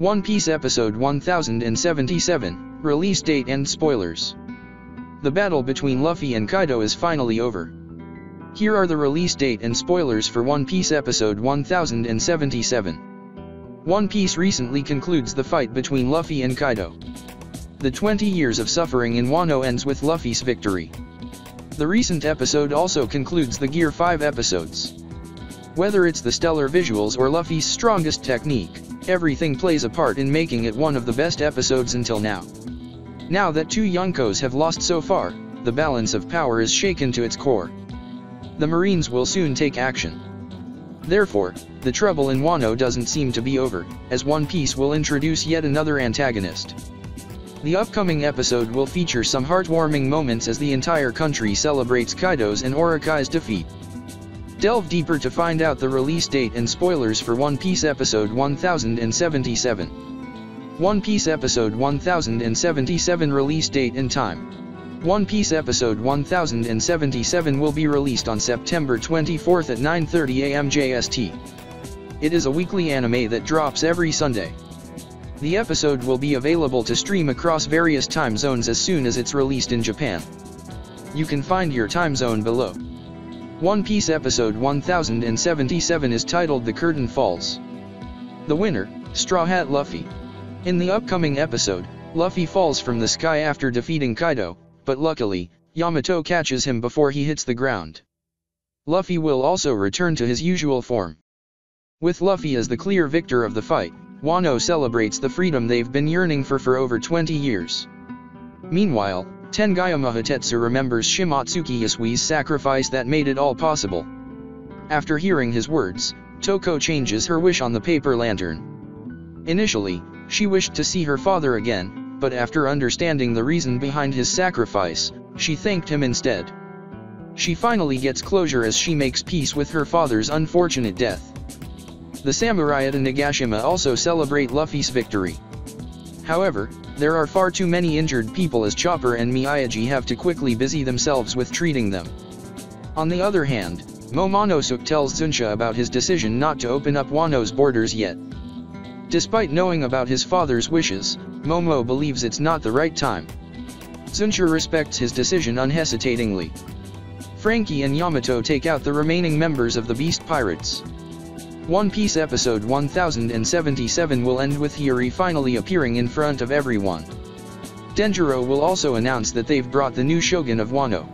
One Piece Episode 1077, Release Date and Spoilers. The battle between Luffy and Kaido is finally over. Here are the release date and spoilers for One Piece Episode 1077. One Piece recently concludes the fight between Luffy and Kaido. The 20 years of suffering in Wano ends with Luffy's victory. The recent episode also concludes the Gear 5 episodes. Whether it's the stellar visuals or Luffy's strongest technique, everything plays a part in making it one of the best episodes until now. Now that two Yonkos have lost so far, the balance of power is shaken to its core. The Marines will soon take action. Therefore, the trouble in Wano doesn't seem to be over, as One Piece will introduce yet another antagonist. The upcoming episode will feature some heartwarming moments as the entire country celebrates Kaido's and Orochi's defeat. Delve deeper to find out the release date and spoilers for One Piece episode 1077. One Piece episode 1077 release date and time. One Piece episode 1077 will be released on September 24th at 9:30 a.m. JST. It is a weekly anime that drops every Sunday. The episode will be available to stream across various time zones as soon as it's released in Japan. You can find your time zone below. One Piece episode 1077 is titled The Curtain Falls. The winner, Straw Hat Luffy. In the upcoming episode, Luffy falls from the sky after defeating Kaido, but luckily, Yamato catches him before he hits the ground. Luffy will also return to his usual form. With Luffy as the clear victor of the fight, Wano celebrates the freedom they've been yearning for for over 20 years. Meanwhile, Tenguyama Hitetsu remembers Shimotsuki Yasuie's sacrifice that made it all possible. After hearing his words, Toko changes her wish on the paper lantern. Initially, she wished to see her father again, but after understanding the reason behind his sacrifice, she thanked him instead. She finally gets closure as she makes peace with her father's unfortunate death. The samurai at Nagashima also celebrate Luffy's victory. However, there are far too many injured people as Chopper and Miyagi have to quickly busy themselves with treating them. On the other hand, Momonosuke tells Zunisha about his decision not to open up Wano's borders yet. Despite knowing about his father's wishes, Momo believes it's not the right time. Zunisha respects his decision unhesitatingly. Franky and Yamato take out the remaining members of the Beast Pirates. One Piece episode 1077 will end with Hiyori finally appearing in front of everyone. Denjiro will also announce that they've brought the new shogun of Wano.